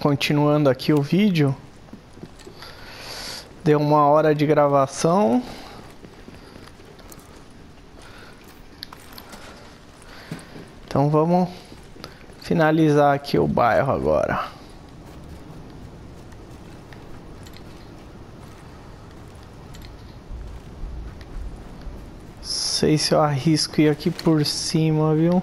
continuando aqui o vídeo. Deu uma hora de gravação. Então vamos finalizar aqui o bairro agora. Sei se eu arrisco ir aqui por cima, viu?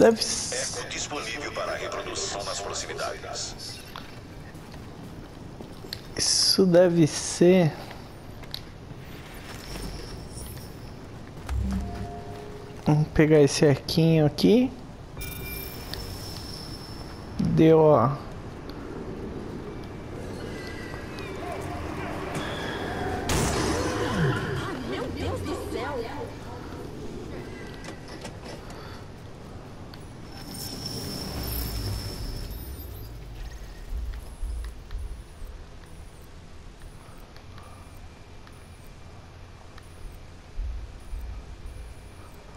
Deve ser. Eco disponível para reprodução nas proximidades. Isso deve ser. Vamos pegar esse arquinho aqui. Deu, ó. Meu Deus do céu!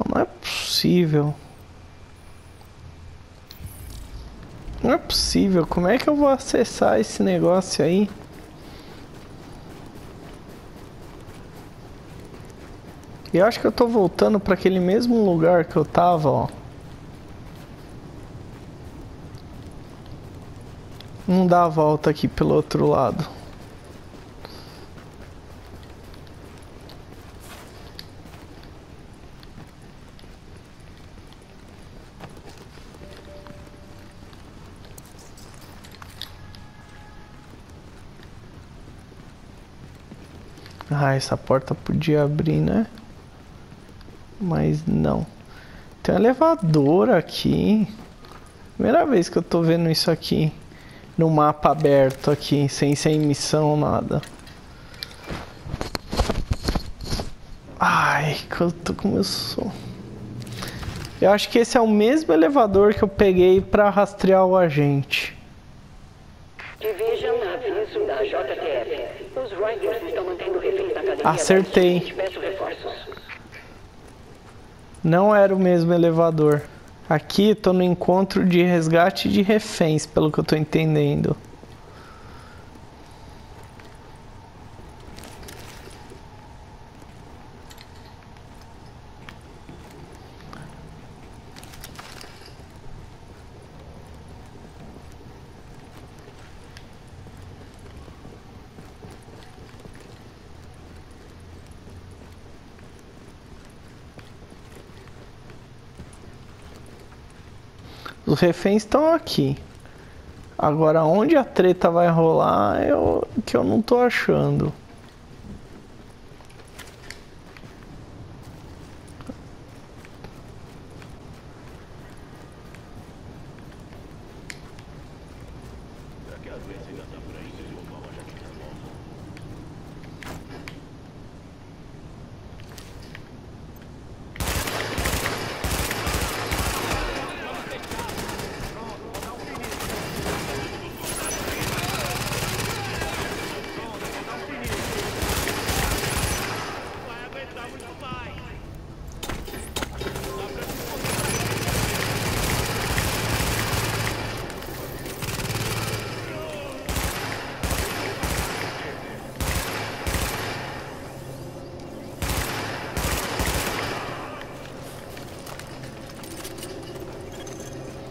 Não é possível. Não é possível. Como é que eu vou acessar esse negócio aí? Eu acho que eu tô voltando para aquele mesmo lugar que eu tava, ó. Não dá a volta aqui pelo outro lado. Ah, essa porta podia abrir, né? Mas não. Tem um elevador aqui. Primeira vez que eu tô vendo isso aqui. No mapa aberto aqui, sem sem missão, nada. Ai, que eu tô com meu sono. Eu acho que esse é o mesmo elevador que eu peguei pra rastrear o agente. Division, aviso da JTF. Os Rikers estão mantendo reféns na academia. Acertei. Não era o mesmo elevador. Aqui tô no encontro de resgate de reféns, pelo que eu tô entendendo. Os reféns estão aqui. Agora, onde a treta vai rolar é o que eu não tô achando.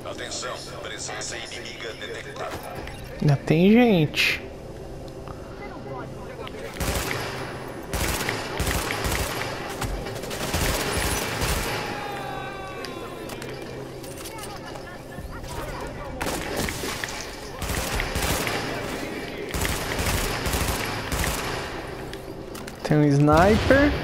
Atenção, presença inimiga detectada. Ainda tem gente. Tem um sniper.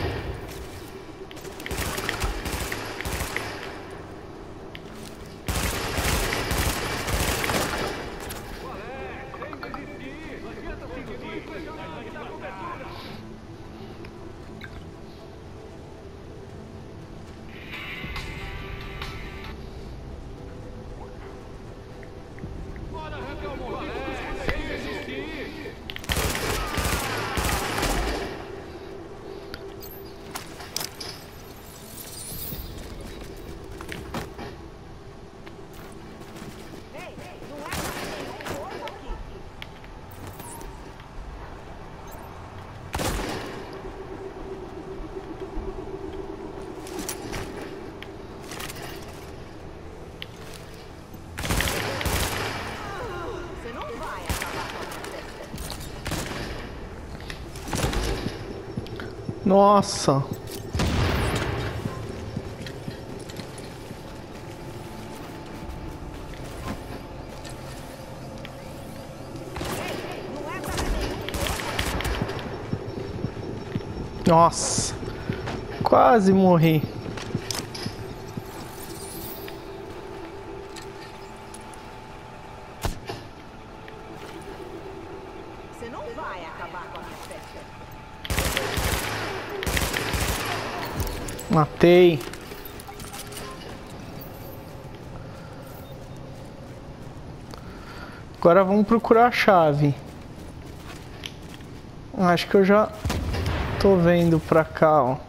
Nossa. Nossa. Quase morri. Você não vai acabar com a minha festa. Matei. Agora vamos procurar a chave. Acho que eu já tô vendo pra cá, ó.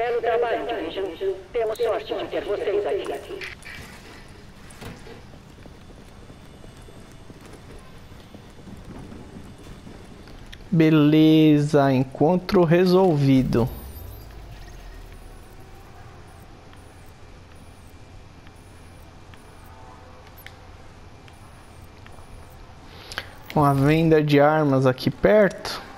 Belo trabalho. Temos sorte de ter vocês aqui. Beleza, encontro resolvido. Uma venda de armas aqui perto.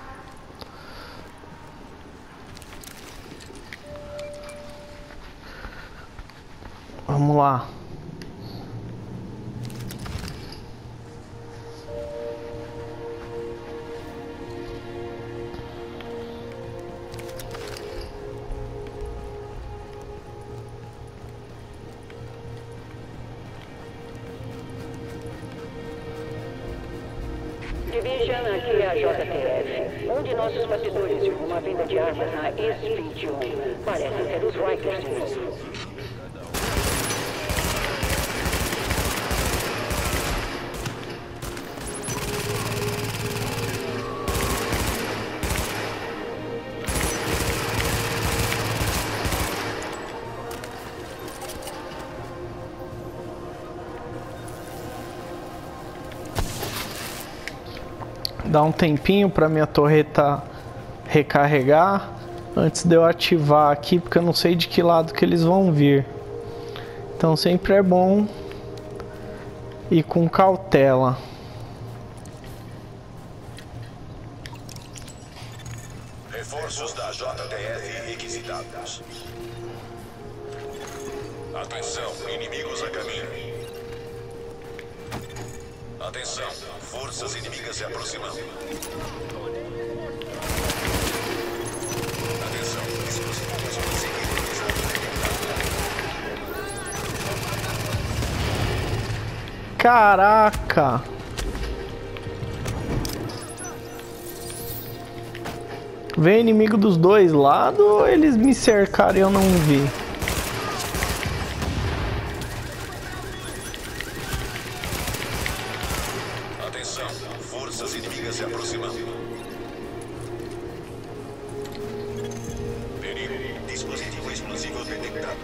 Division, aqui a JTF. Um de nossos batedores viu uma venda de armas na Speed 1. Parece ser os Rikers de novo. Dá um tempinho para minha torreta recarregar antes de eu ativar aqui, porque eu não sei de que lado que eles vão vir. Então sempre é bom ir com cautela. Reforços da JTF requisitados. Atenção, inimigos a caminho. Atenção, forças inimigas se aproximando. Atenção. Caraca! Vem inimigo dos dois lados ou eles me cercaram e eu não vi? Explosivo detectado.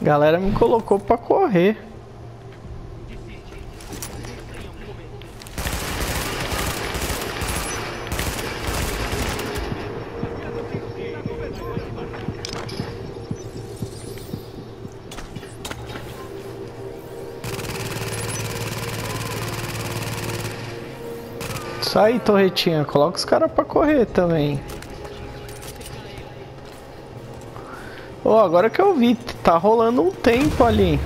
Galera me colocou pra correr. Sai, torretinha, coloca os caras pra correr também. Oh, agora que eu vi, tá rolando um tempo ali.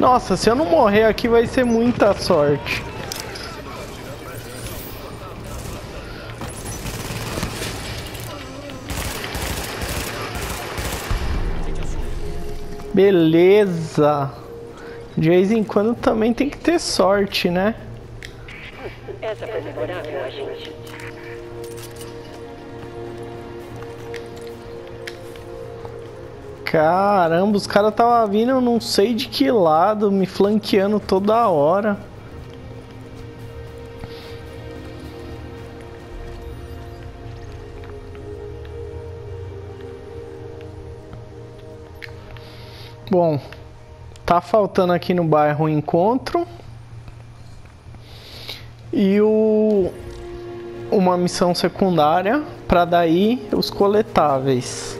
Nossa, se eu não morrer aqui vai ser muita sorte. Beleza. De vez em quando também tem que ter sorte, né? Essa foi memorável, agente. Caramba, os caras tava vindo, eu não sei de que lado, me flanqueando toda hora. Bom, tá faltando aqui no bairro o encontro e o uma missão secundária para daí os coletáveis.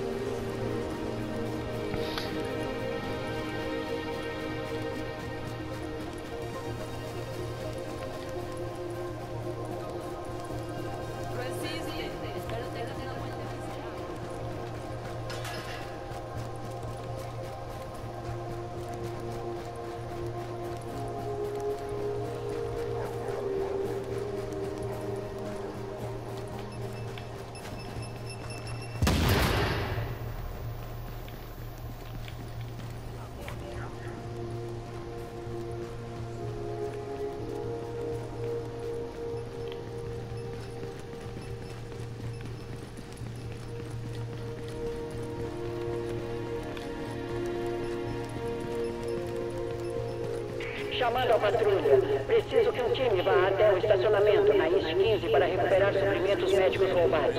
Chamando a patrulha. Preciso que um time vá até o estacionamento na IS 15 para recuperar suprimentos médicos roubados.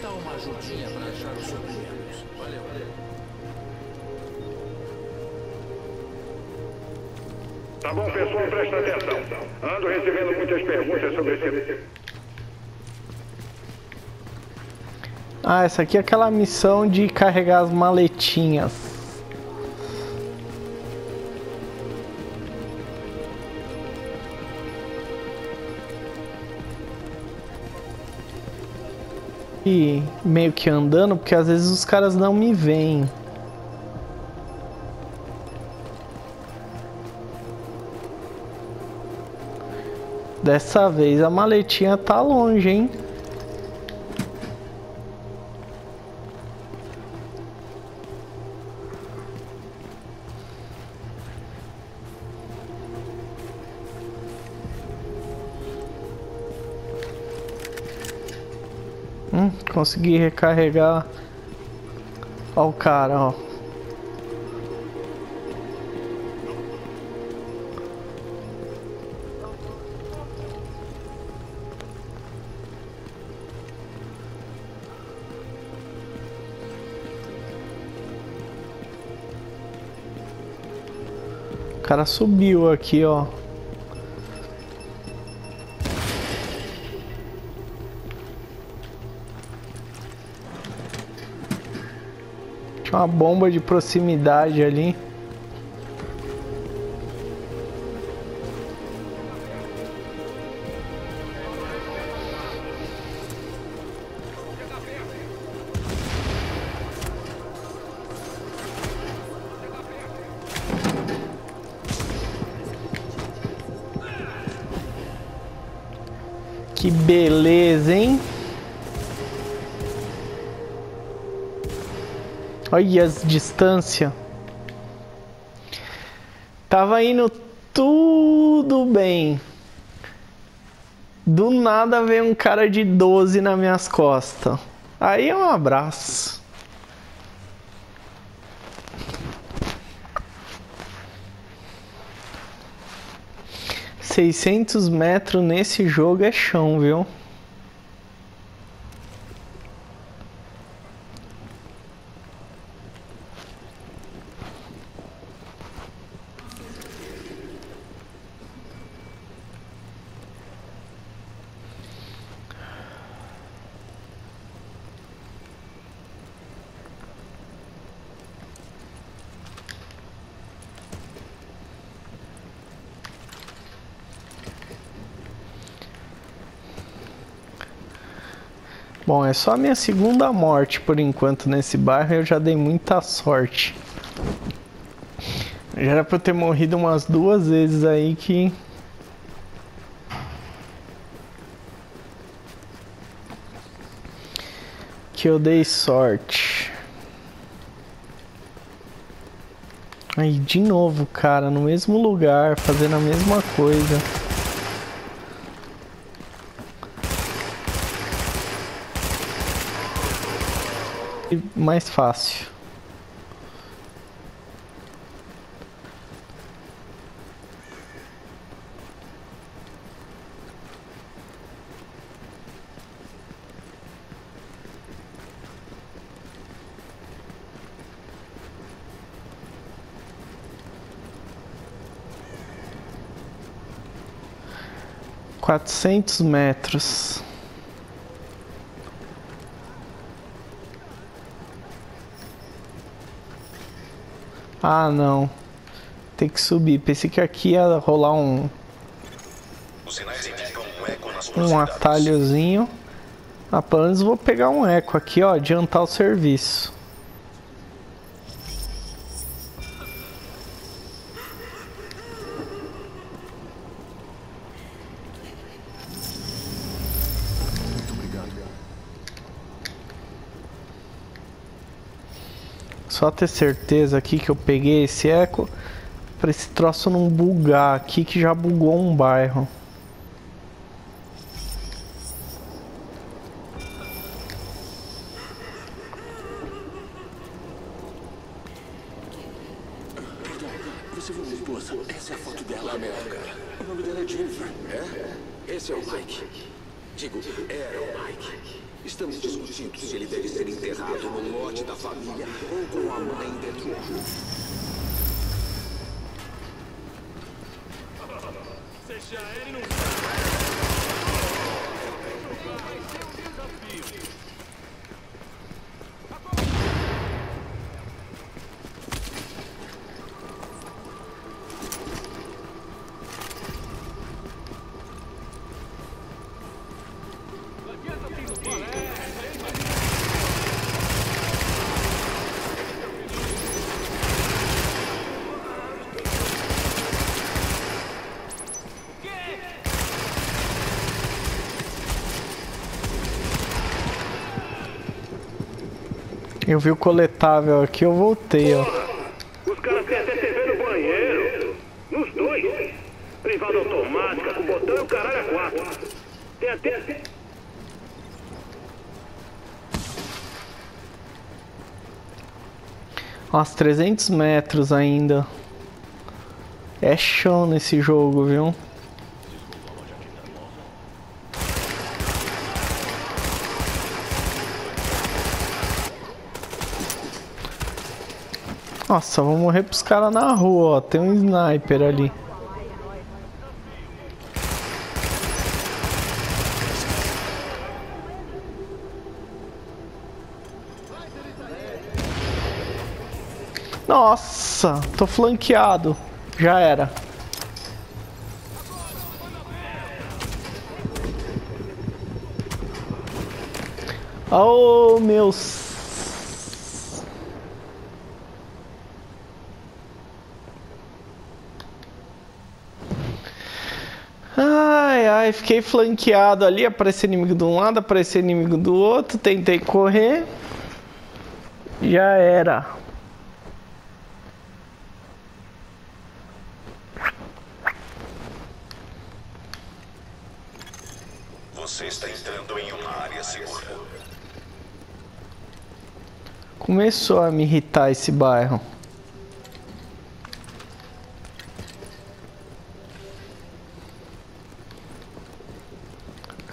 Dá uma ajudinha pra achar os suprimentos. Valeu. Tá bom, pessoal, presta atenção. Ando recebendo muitas perguntas sobre esse. Ah, essa aqui é aquela missão de carregar as maletinhas. E meio que andando, porque às vezes os caras não me veem. Dessa vez a maletinha tá longe, hein? Consegui recarregar. Ó o cara, ó. O cara subiu aqui, ó. Uma bomba de proximidade ali. Que beleza, Olha as distância. Tava indo tudo bem. Do nada veio um cara de 12 nas minhas costas. Aí é um abraço. 600 metros nesse jogo é chão, viu? Bom, é só a minha segunda morte por enquanto nesse bairro eu já dei muita sorte. Já era pra eu ter morrido umas duas vezes aí que. Que eu dei sorte. Aí, de novo, cara, no mesmo lugar, fazendo a mesma coisa. Mais fácil. Quatrocentos metros. Ah, não. Tem que subir. Pensei que aqui ia rolar um, um atalhozinho. Ah, pelo menos vou pegar um eco aqui, ó. Adiantar o serviço. Só ter certeza aqui que eu peguei esse eco pra esse troço não bugar aqui que já bugou um bairro. Você viu minha esposa? Essa é a foto dela. América. O nome dela é Jennifer. É? Esse é o Mike. Digo, era o Mike. Estamos discutindo se ele deve ser enterrado no lote da família ou com a mãe dentro do Eu vi o coletável aqui, eu voltei, ó. Os caras têm até TV no banheiro. Nos dois. Privada automática, com botão e o caralho a quatro. Tem até... Nossa, 300 metros ainda. É chão nesse jogo, viu? Nossa, vou morrer pros caras na rua, ó. Tem um sniper ali. Nossa, tô flanqueado. Já era. Oh, meus. Ai, fiquei flanqueado ali. Apareceu inimigo de um lado, apareceu inimigo do outro. Tentei correr. Já era. Você está entrando em uma área segura. Começou a me irritar esse bairro.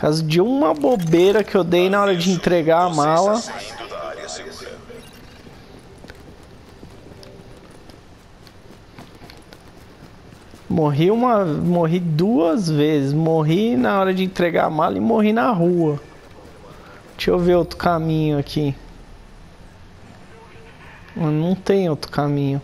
Por causa de uma bobeira que eu dei na hora de entregar a mala. Morri uma. Morri duas vezes. Morri na hora de entregar a mala e morri na rua. Deixa eu ver outro caminho aqui. Não tem outro caminho.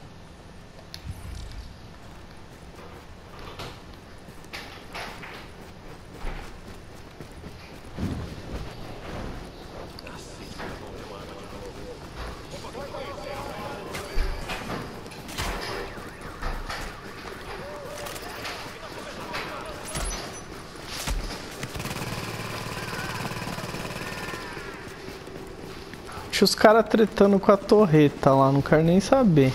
Deixa os caras tretando com a torreta lá, não quero nem saber.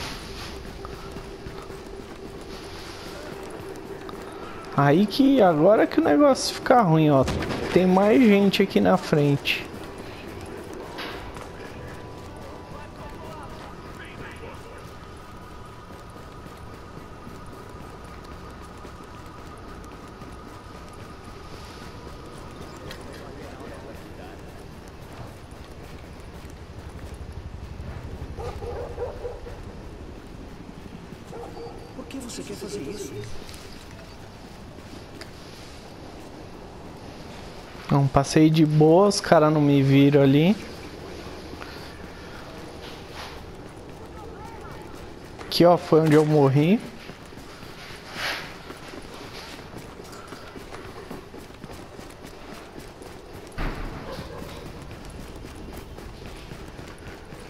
Aí que agora que o negócio fica ruim, ó. Tem mais gente aqui na frente. Por que você quer fazer isso? Não, passei de boa, os caras não me viram ali. Aqui, ó, foi onde eu morri.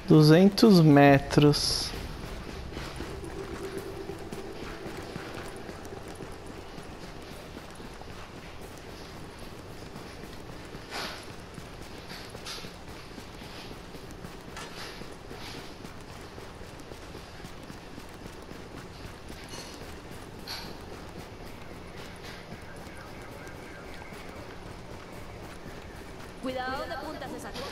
Duzentos metros. Cuidado donde apuntas esa cosa.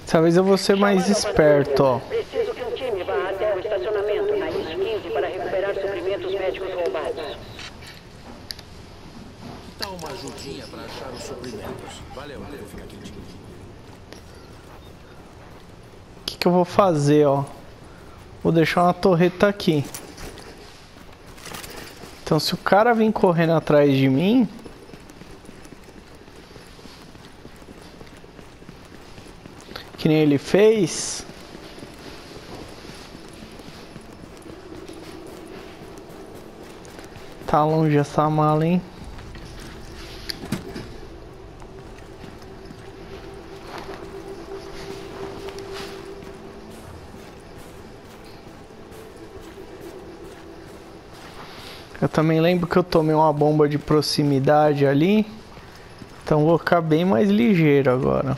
Dessa vez eu vou ser mais esperto, ó. Preciso que um time vá até o estacionamento na IS-15 para recuperar suprimentos médicos roubados. Dá uma ajudinha pra achar os suprimentos. Valeu, eu vou ficar quietinho. Que, que eu vou fazer, ó? Vou deixar uma torreta aqui. Então, se o cara vir correndo atrás de mim. Que nem ele fez. Tá longe essa mala, hein? Também lembro que eu tomei uma bomba de proximidade ali. Então vou ficar bem mais ligeiro agora.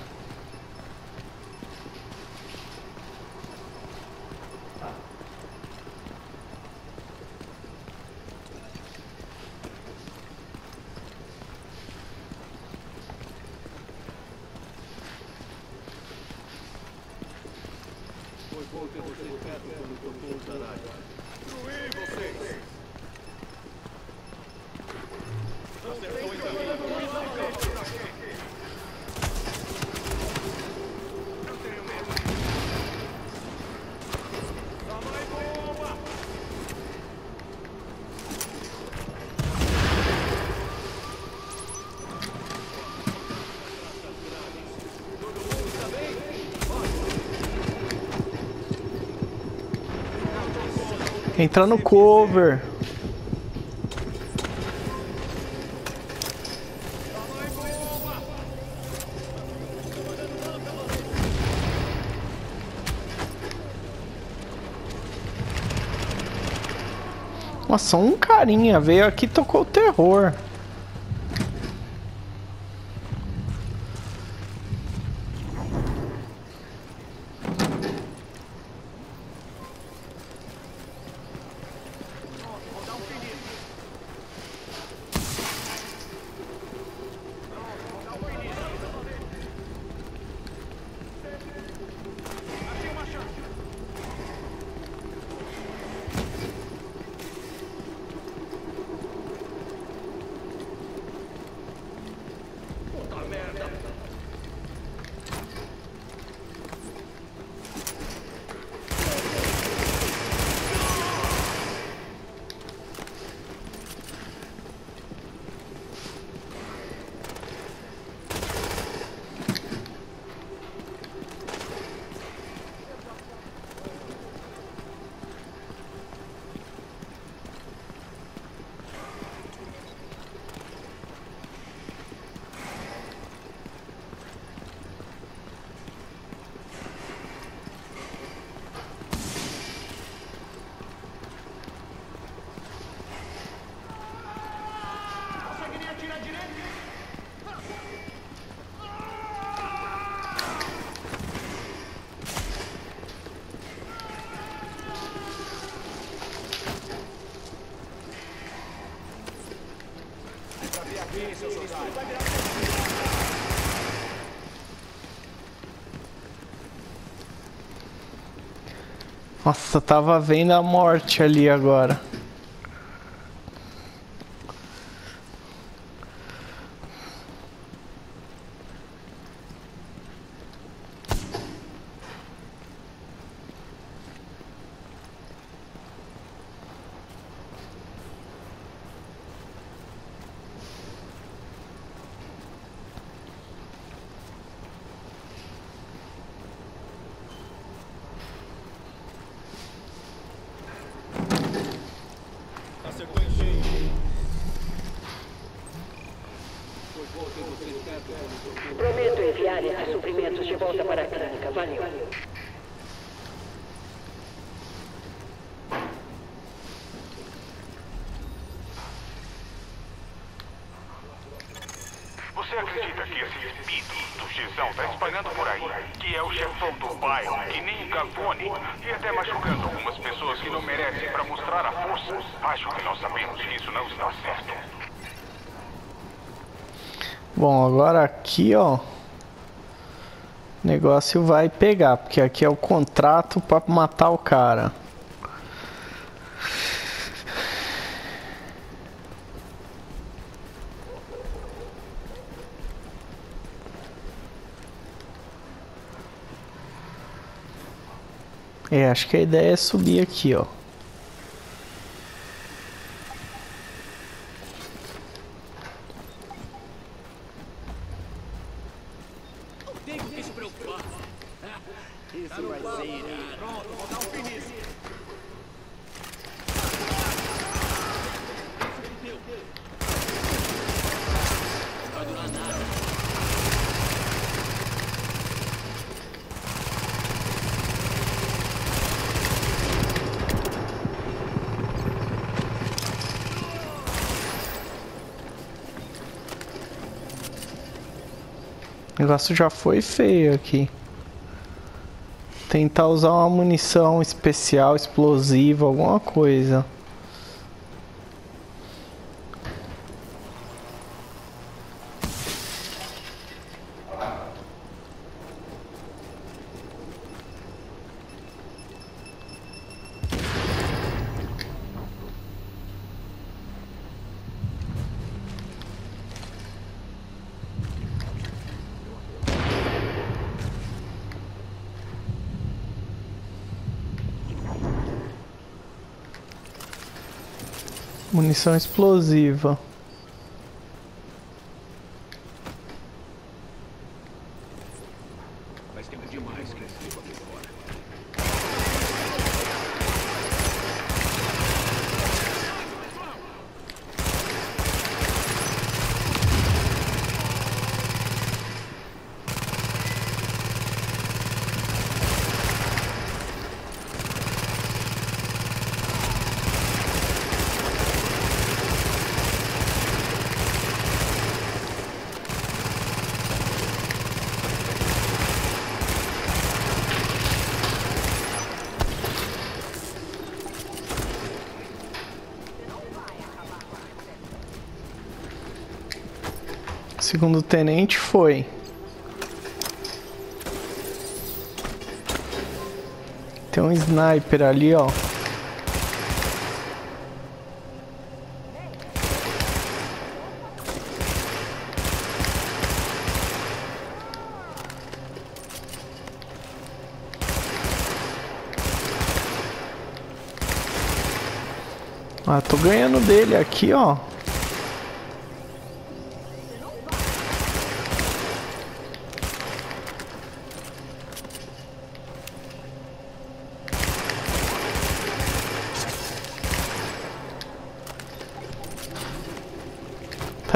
Entra no cover. Nossa, um carinha veio aqui e tocou o terror. Nossa, tava vendo a morte ali agora. Prometo enviar esses suprimentos de volta para a clínica. Valeu. Você acredita que esse espírito do Xizão tá espalhando por aí? Que é o chefão do bairro, que nem o Gavone, e até machucando algumas pessoas que não merecem para mostrar a força? Acho que nós sabemos que isso não está certo. Bom, agora aqui, ó. O negócio vai pegar, porque aqui é o contrato pra matar o cara. É, acho que a ideia é subir aqui, ó. Negócio já foi feio aqui. Tentar usar uma munição especial, explosiva, alguma coisa. Munição explosiva. Faz tempo demais que esse livro aqui fora. Segundo tenente foi. Tem um sniper ali, ó. Ah, tô ganhando dele aqui, ó.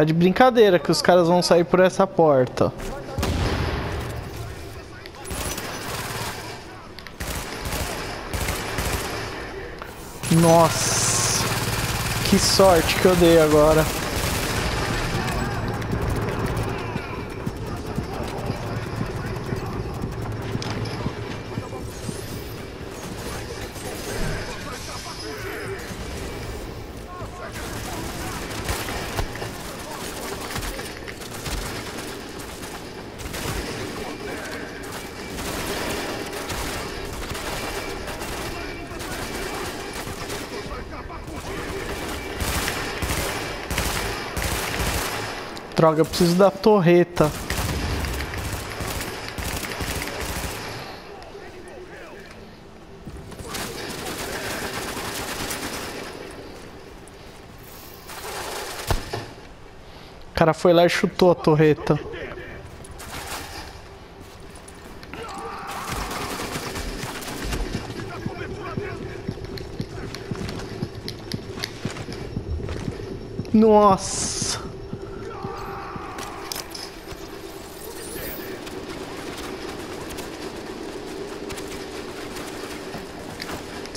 De brincadeira que os caras vão sair por essa porta. Nossa, que sorte que eu dei agora. Droga, eu preciso da torreta. O cara foi lá e chutou a torreta. Nossa.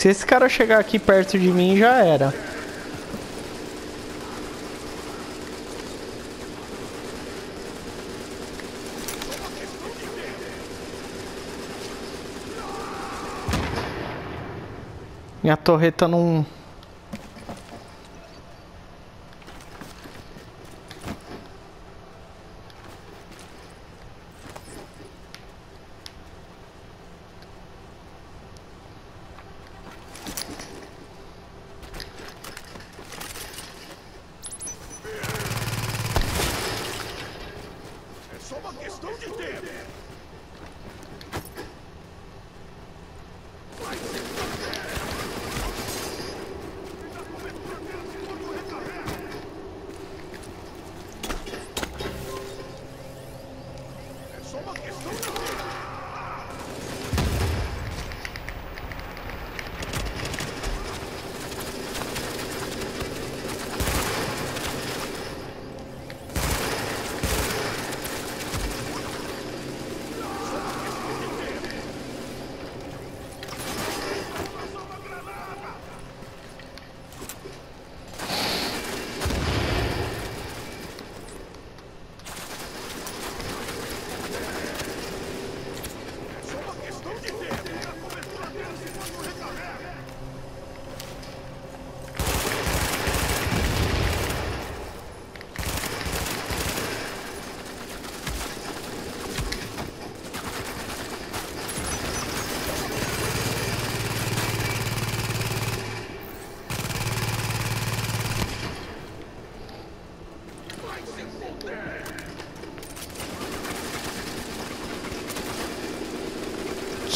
Se esse cara chegar aqui perto de mim, já era. Minha torreta não.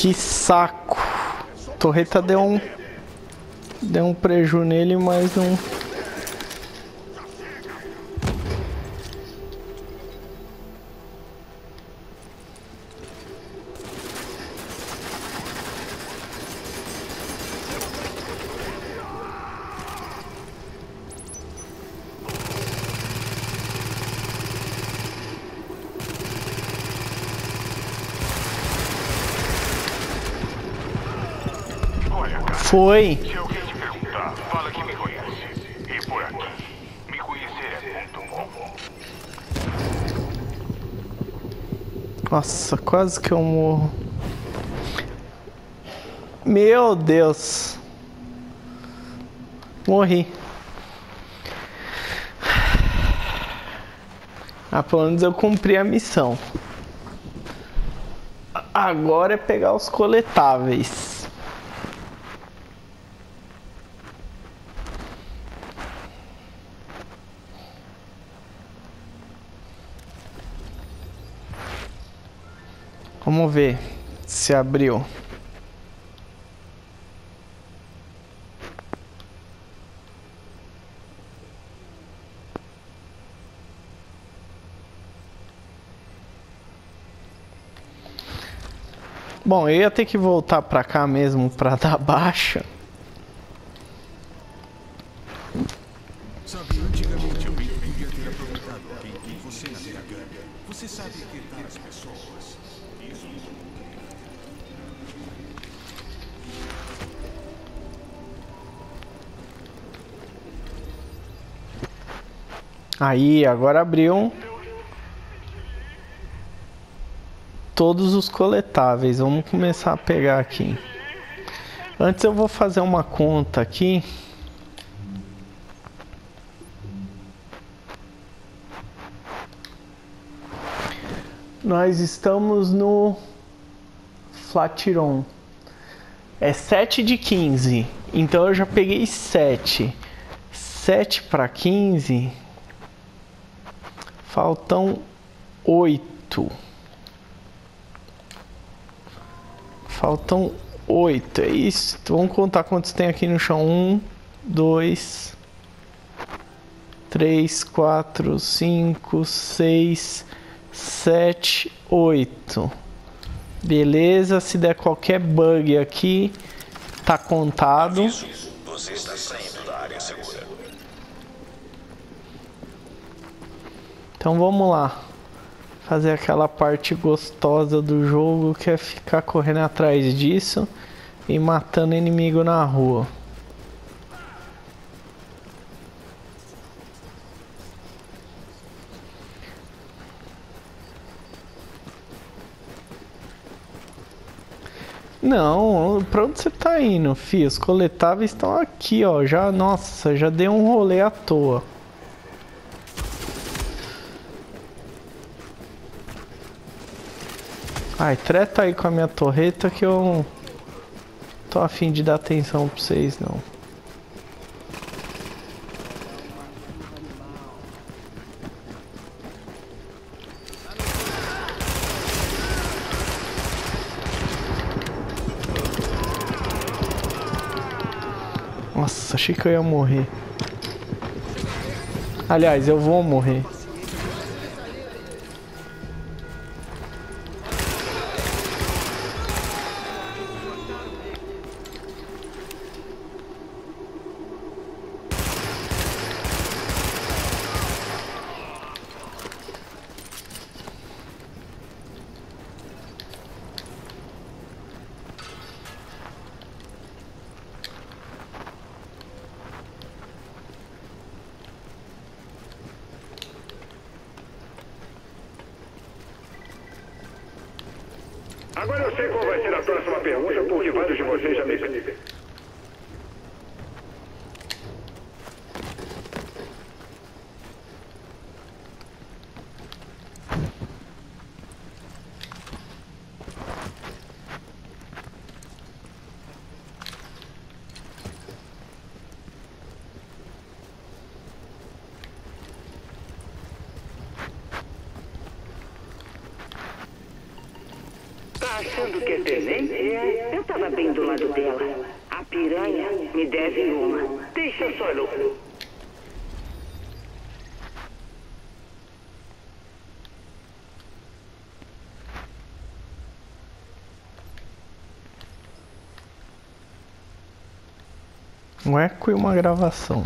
Que saco. Torreta deu um. Deu um preju nele, mas não. Foi. se alguém te perguntar, fala que me conhece. E por aqui, me conhecer é muito bom. Nossa, quase que eu morro. Meu Deus. Morri. Ah, pelo menos eu cumpri a missão. Agora é pegar os coletáveis. Vamos ver se abriu. Bom, eu ia ter que voltar pra cá mesmo pra dar baixa. Aí, agora abriu todos os coletáveis. Vamos começar a pegar aqui. Antes eu vou fazer uma conta aqui. Nós estamos no Flatiron. É 7 de 15. Então eu já peguei 7. 7 para 15 Faltam oito. Faltam oito, é isso. Vamos contar quantos tem aqui no chão. Um, dois, três, quatro, cinco, seis, sete, oito. Beleza, se der qualquer bug aqui, tá contado. Aviso, você está saindo da área segura. Então vamos lá. Fazer aquela parte gostosa do jogo que é ficar correndo atrás disso e matando inimigo na rua. Não, pra onde você tá indo, fi? Os coletáveis estão aqui, ó. Já, nossa, já dei um rolê à toa. Ai, treta aí com a minha torreta que eu tô afim de dar atenção pra vocês, não. Nossa, achei que eu ia morrer. Aliás, eu vou morrer. Agora eu sei qual vai ser a próxima pergunta, porque vários de vocês já me Tá achando que é tenente? É, eu tava bem do lado dela. A piranha me deve uma. Deixa só eu. Um eco e uma gravação.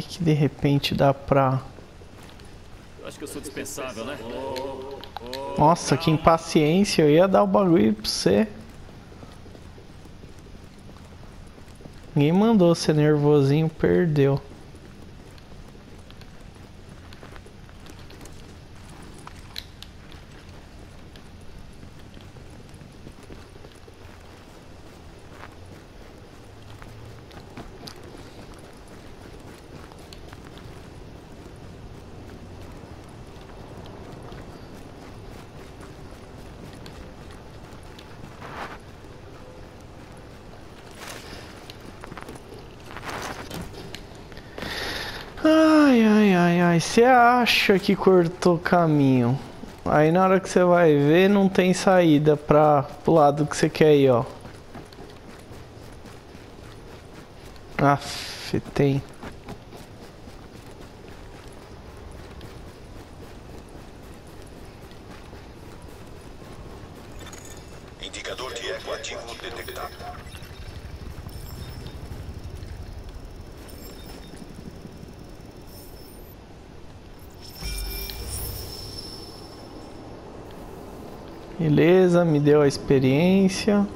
Ai que de repente dá pra. Eu acho que eu sou dispensável, né? Nossa, que impaciência, eu ia dar o bagulho pra você. Ninguém mandou ser nervosinho, perdeu. Você acha que cortou caminho. Aí na hora que você vai ver, não tem saída para o lado que você quer ir, ó. Aff, tem. Beleza, me deu a experiência.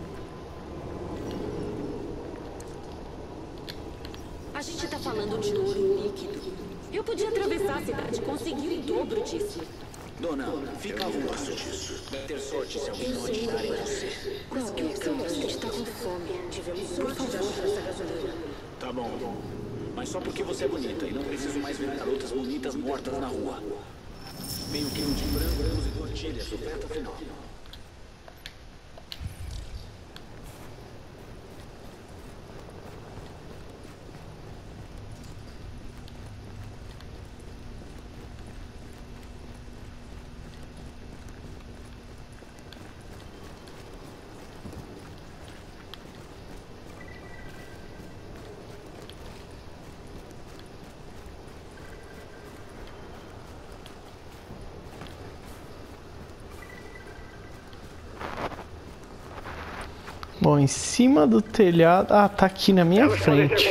em cima do telhado. Ah, tá aqui na minha frente.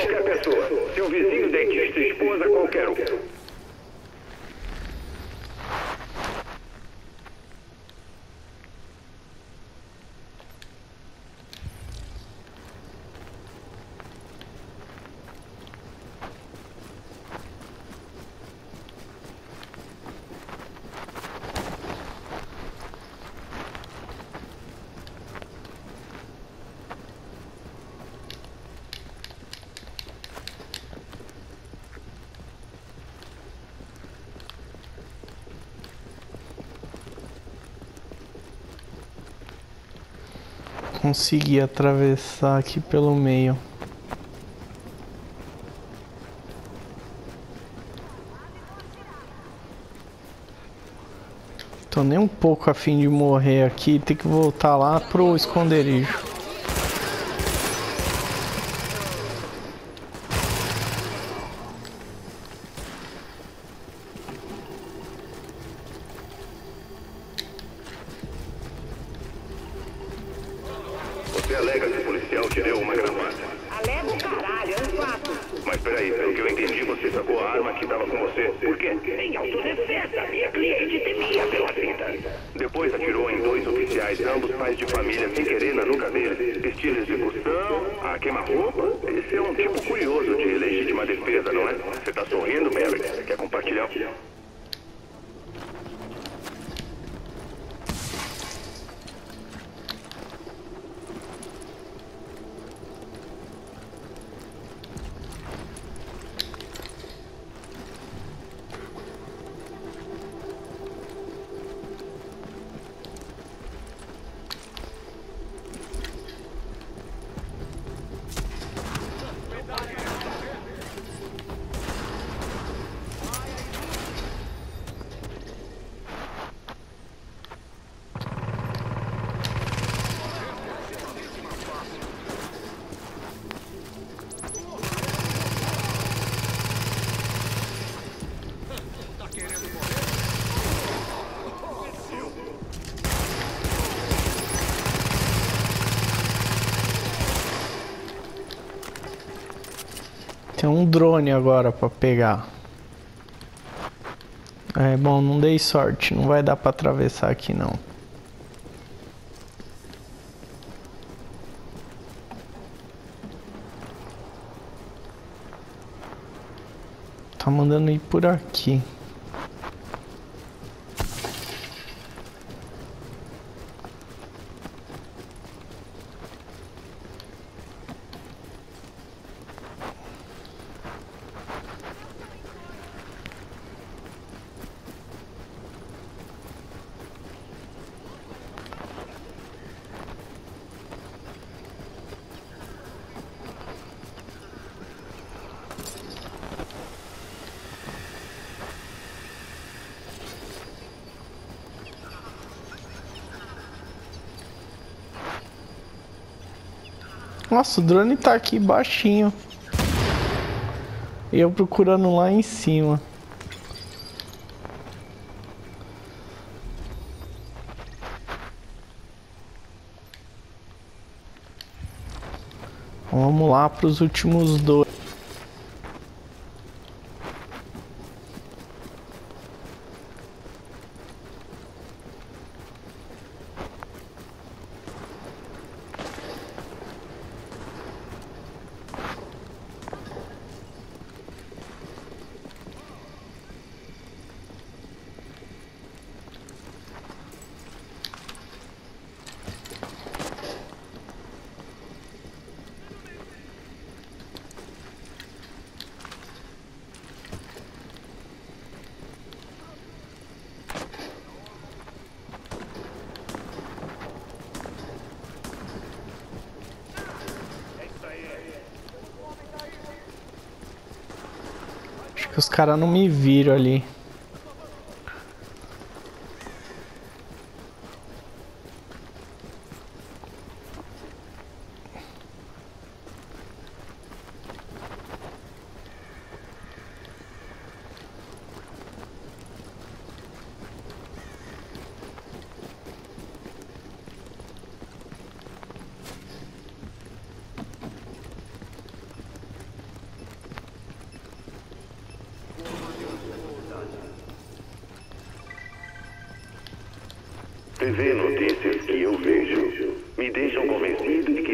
conseguir atravessar aqui pelo meio. Tô nem um pouco afim de morrer aqui, tem que voltar lá pro esconderijo. Tem um drone agora pra pegar. É bom, não dei sorte. Não vai dar pra atravessar aqui não. Tá mandando ir por aqui. Nossa, o drone tá aqui baixinho. E eu procurando lá em cima. Vamos lá para os últimos dois. Caras não me viram ali. TV notícias que eu vejo me deixam convencido de que.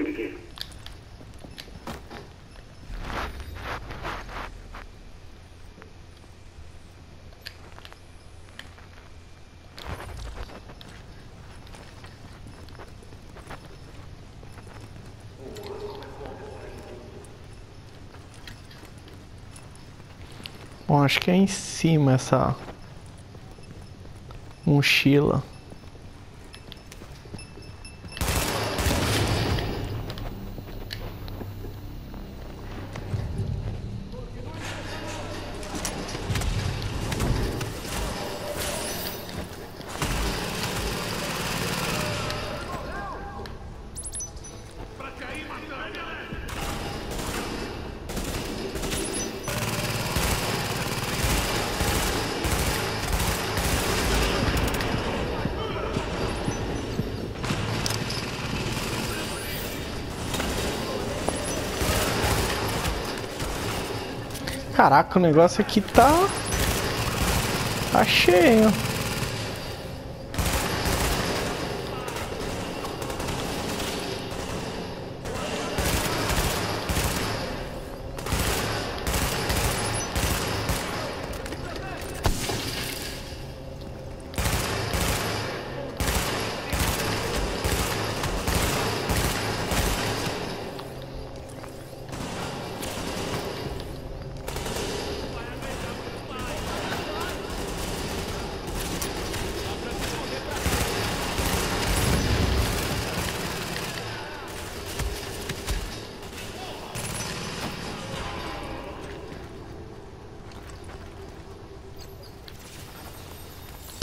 Bom, acho que é em cima essa mochila. Caraca, o negócio aqui tá. Tá cheio.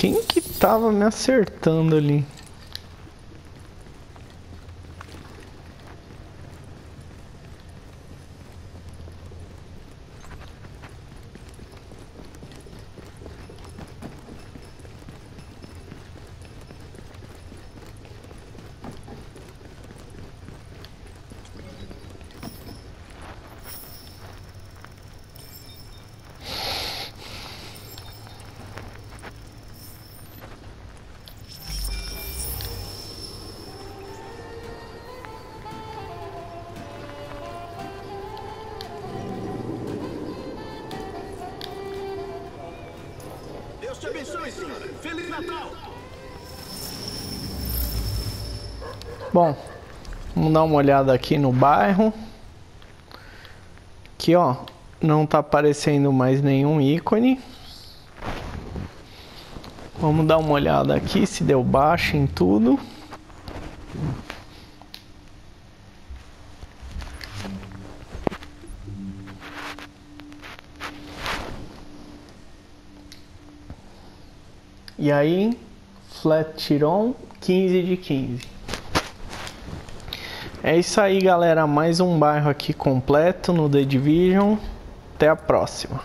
Quem que tava me acertando ali? Dar uma olhada aqui no bairro. Aqui, ó, não tá aparecendo mais nenhum ícone. Vamos dar uma olhada aqui se deu baixa em tudo. E aí, Flatiron 15 de 15. É isso aí, galera. Mais um bairro aqui completo no The Division. Até a próxima.